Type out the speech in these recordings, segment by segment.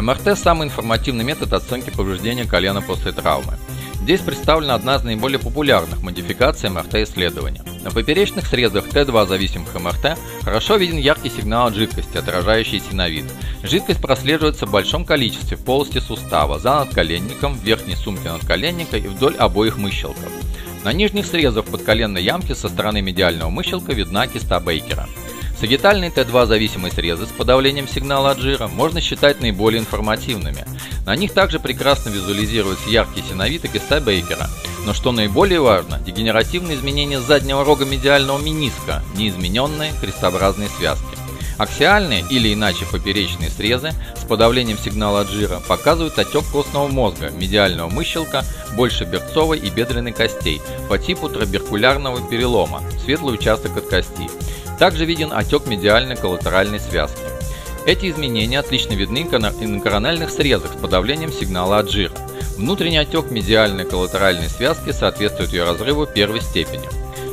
МРТ – самый информативный метод оценки повреждения колена после травмы. Здесь представлена одна из наиболее популярных модификаций МРТ-исследования. На поперечных срезах Т2 зависимых МРТ хорошо виден яркий сигнал от жидкости, отражающий синовид. Жидкость прослеживается в большом количестве в полости сустава, за надколенником, в верхней сумке надколенника и вдоль обоих мыщелков. На нижних срезах подколенной ямки со стороны медиального мыщелка видна киста Бейкера. Сагитальные Т2 зависимые срезы с подавлением сигнала от жира можно считать наиболее информативными. На них также прекрасно визуализируется яркий синовид и Бейкера. Но что наиболее важно, дегенеративные изменения заднего рога медиального миниска, неизмененные крестообразные связки. Аксиальные или иначе поперечные срезы с подавлением сигнала от жира показывают отек костного мозга, медиального мыщелка, больше берцовой и бедренной костей по типу траберкулярного перелома, светлый участок от кости. Также виден отек медиальной коллатеральной связки. Эти изменения отлично видны на корональных срезах с подавлением сигнала от жира. Внутренний отек медиальной коллатеральной связки соответствует ее разрыву первой степени.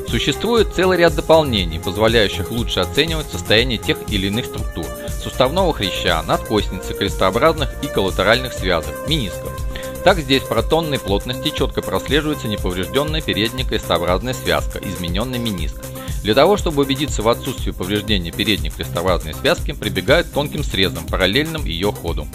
Существует целый ряд дополнений, позволяющих лучше оценивать состояние тех или иных структур – суставного хряща, надкостницы, крестообразных и коллатеральных связок, менисков. Так здесь протонной плотности четко прослеживается неповрежденная передняя крестообразная связка, измененный мениск. Для того, чтобы убедиться в отсутствии повреждения передней крестообразной связки, прибегают тонким срезам, параллельным ее ходу.